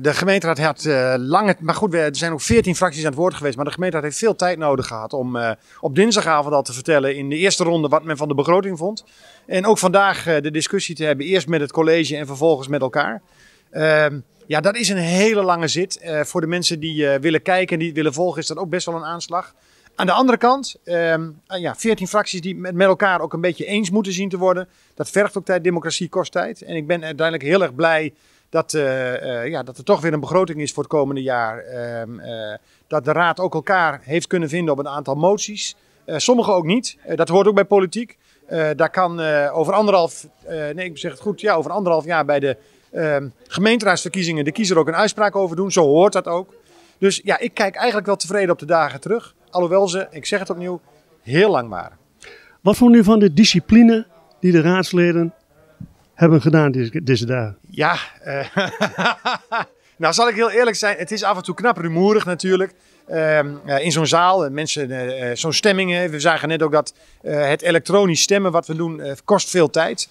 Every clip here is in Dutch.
De gemeenteraad had uh, lang, maar goed, er zijn ook veertien fracties aan het woord geweest, maar de gemeenteraad heeft veel tijd nodig gehad om uh, op dinsdagavond al te vertellen in de eerste ronde wat men van de begroting vond. En ook vandaag uh, de discussie te hebben, eerst met het college en vervolgens met elkaar. Ehm, ja, dat is een hele lange zit. voor de mensen die willen kijken en die willen volgen is dat ook best wel een aanslag. Aan de andere kant, ehm, ja, 14 fracties die met, met elkaar ook een beetje eens moeten zien te worden. Dat vergt ook tijd, democratie kost tijd. En ik ben uiteindelijk heel erg blij dat, uh, uh, ja, dat er toch weer een begroting is voor het komende jaar. Uh, dat de Raad ook elkaar heeft kunnen vinden op een aantal moties. sommige ook niet. dat hoort ook bij politiek. daar kan over anderhalf, nee ik zeg het goed, ja, over anderhalf jaar bij de ehm, gemeenteraadsverkiezingen de kiezer ook een uitspraak over doen. Zo hoort dat ook. Dus ja, ik kijk eigenlijk wel tevreden op de dagen terug. Alhoewel ze, ik zeg het opnieuw, heel lang waren. Wat vond u van de discipline die de raadsleden hebben gedaan deze, deze dagen? Ja, uh, nou zal ik heel eerlijk zijn, het is af en toe knap rumoerig natuurlijk. Uh, in zo'n zaal, mensen, uh, zo'n stemmingen. We zagen net ook dat het elektronisch stemmen wat we doen kost veel tijd.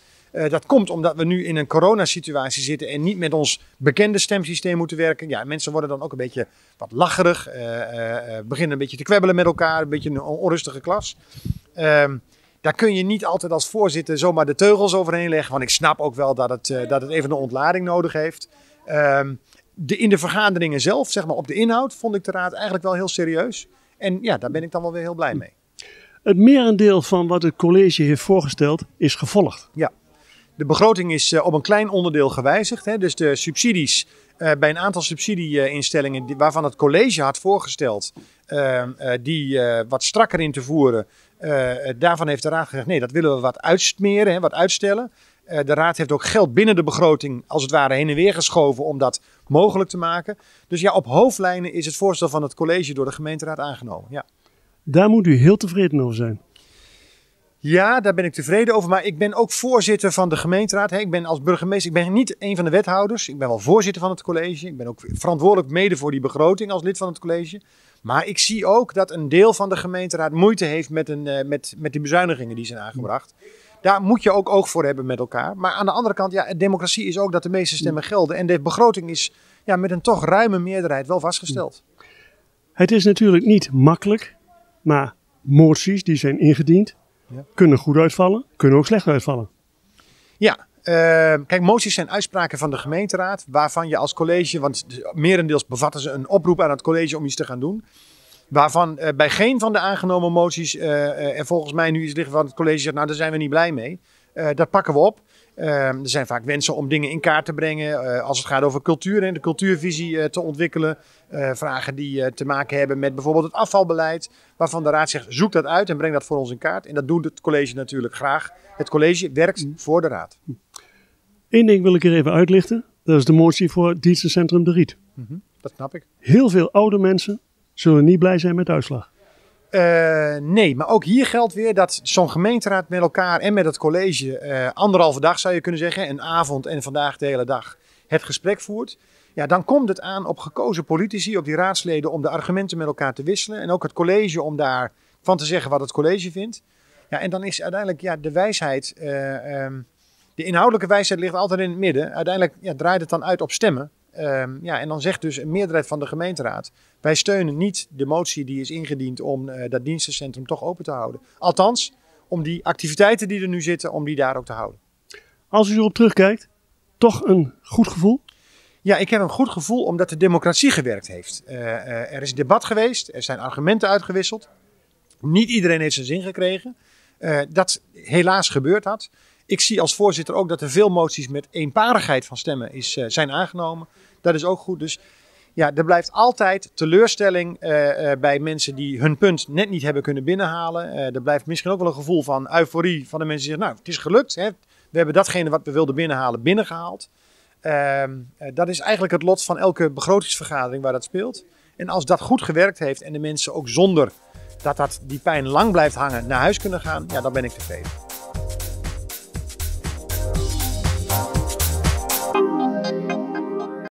Dat komt omdat we nu in een coronasituatie zitten en niet met ons bekende stemsysteem moeten werken. Ja, mensen worden dan ook een beetje wat lacherig, beginnen een beetje te kwebbelen met elkaar, een beetje een onrustige klas. Ehm, daar kun je niet altijd als voorzitter zomaar de teugels overheen leggen. Want ik snap ook wel dat het, dat het even een ontlading nodig heeft. Um, de, in de vergaderingen zelf, zeg maar op de inhoud, vond ik de raad eigenlijk wel heel serieus. En ja, daar ben ik dan wel weer heel blij mee. Het merendeel van wat het college heeft voorgesteld is gevolgd. Ja, de begroting is uh, op een klein onderdeel gewijzigd. Hè. Dus de subsidies uh, bij een aantal subsidieinstellingen waarvan het college had voorgesteld uh, die wat strakker in te voeren, daarvan heeft de Raad gezegd: nee, dat willen we wat uitsmeren, hè, wat uitstellen. De Raad heeft ook geld binnen de begroting, als het ware, heen en weer geschoven om dat mogelijk te maken. Dus ja, op hoofdlijnen is het voorstel van het college door de gemeenteraad aangenomen. Ja. Daar moet u heel tevreden over zijn. Ja, daar ben ik tevreden over. Maar ik ben ook voorzitter van de gemeenteraad. Ik ben als burgemeester, ik ben niet een van de wethouders. Ik ben wel voorzitter van het college. Ik ben ook verantwoordelijk mede voor die begroting als lid van het college. Maar ik zie ook dat een deel van de gemeenteraad moeite heeft met, een, uh, met, met die bezuinigingen die zijn aangebracht. Daar moet je ook oog voor hebben met elkaar. Maar aan de andere kant, ja, democratie is ook dat de meeste stemmen gelden. En de begroting is ja, met een toch ruime meerderheid wel vastgesteld. Het is natuurlijk niet makkelijk, maar moties die zijn ingediend kunnen goed uitvallen, kunnen ook slecht uitvallen. Ja, uh, kijk, moties zijn uitspraken van de gemeenteraad, waarvan je als college, want merendeels bevatten ze een oproep aan het college om iets te gaan doen. Waarvan uh, bij geen van de aangenomen moties uh, er volgens mij nu iets liggen van het college zegt, nou daar zijn we niet blij mee. dat pakken we op. er zijn vaak wensen om dingen in kaart te brengen als het gaat over cultuur en de cultuurvisie te ontwikkelen. vragen die te maken hebben met bijvoorbeeld het afvalbeleid, waarvan de raad zegt zoek dat uit en breng dat voor ons in kaart. En dat doet het college natuurlijk graag. Het college werkt voor de raad. Eén ding wil ik er even uitlichten. Dat is de motie voor het dienstencentrum De Riet. Mm -hmm, dat snap ik. Heel veel oude mensen zullen niet blij zijn met de uitslag. Uh, nee, maar ook hier geldt weer dat zo'n gemeenteraad met elkaar en met het college uh, anderhalve dag zou je kunnen zeggen, een avond en vandaag de hele dag het gesprek voert. Ja, dan komt het aan op gekozen politici, op die raadsleden om de argumenten met elkaar te wisselen. En ook het college om daarvan te zeggen wat het college vindt. Ja, en dan is uiteindelijk ja, de wijsheid uh, um, de inhoudelijke wijsheid ligt altijd in het midden. Uiteindelijk ja, draait het dan uit op stemmen. Um, ja, en dan zegt dus een meerderheid van de gemeenteraad: wij steunen niet de motie die is ingediend om uh, dat dienstencentrum toch open te houden. Althans, om die activiteiten die er nu zitten, om die daar ook te houden. Als u erop terugkijkt, toch een goed gevoel? Ja, ik heb een goed gevoel omdat de democratie gewerkt heeft. Uh, uh, er is debat geweest, er zijn argumenten uitgewisseld. Niet iedereen heeft zijn zin gekregen. dat helaas gebeurd had. Ik zie als voorzitter ook dat er veel moties met eenparigheid van stemmen is, uh, zijn aangenomen. Dat is ook goed. Dus ja, er blijft altijd teleurstelling uh, uh, bij mensen die hun punt net niet hebben kunnen binnenhalen. er blijft misschien ook wel een gevoel van euforie van de mensen die zeggen, nou, het is gelukt. Hè? We hebben datgene wat we wilden binnenhalen binnengehaald. Ehm, dat is eigenlijk het lot van elke begrotingsvergadering waar dat speelt. En als dat goed gewerkt heeft en de mensen ook zonder dat, dat die pijn lang blijft hangen naar huis kunnen gaan, ja, dan ben ik tevreden.